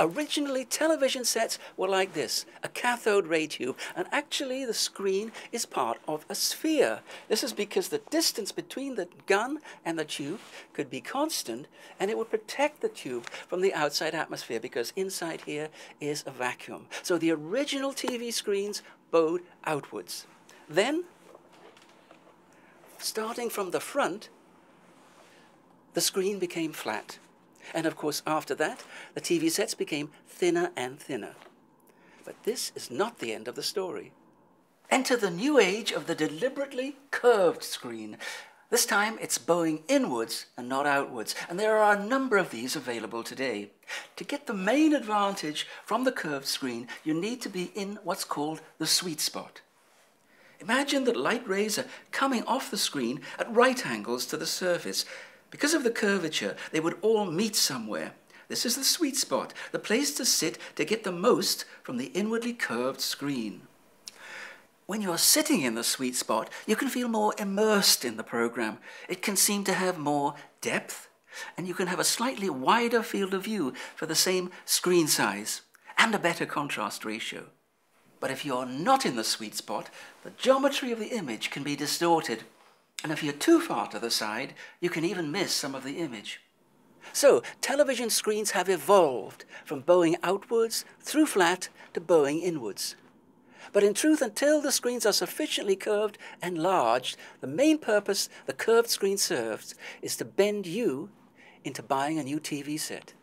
Originally, television sets were like this, a cathode ray tube, and actually the screen is part of a sphere. This is because the distance between the gun and the tube could be constant, and it would protect the tube from the outside atmosphere because inside here is a vacuum. So the original TV screens bowed outwards. Then, starting from the front, the screen became flat. And of course, after that, the TV sets became thinner and thinner. But this is not the end of the story. Enter the new age of the deliberately curved screen. This time it's bowing inwards and not outwards, and there are a number of these available today. To get the main advantage from the curved screen, you need to be in what's called the sweet spot. Imagine that light rays are coming off the screen at right angles to the surface, because of the curvature, they would all meet somewhere. This is the sweet spot, the place to sit to get the most from the inwardly curved screen. When you're sitting in the sweet spot, you can feel more immersed in the program. It can seem to have more depth, and you can have a slightly wider field of view for the same screen size and a better contrast ratio. But if you're not in the sweet spot, the geometry of the image can be distorted and if you're too far to the side, you can even miss some of the image. So, television screens have evolved from bowing outwards through flat to bowing inwards. But in truth, until the screens are sufficiently curved and large, the main purpose the curved screen serves is to bend you into buying a new TV set.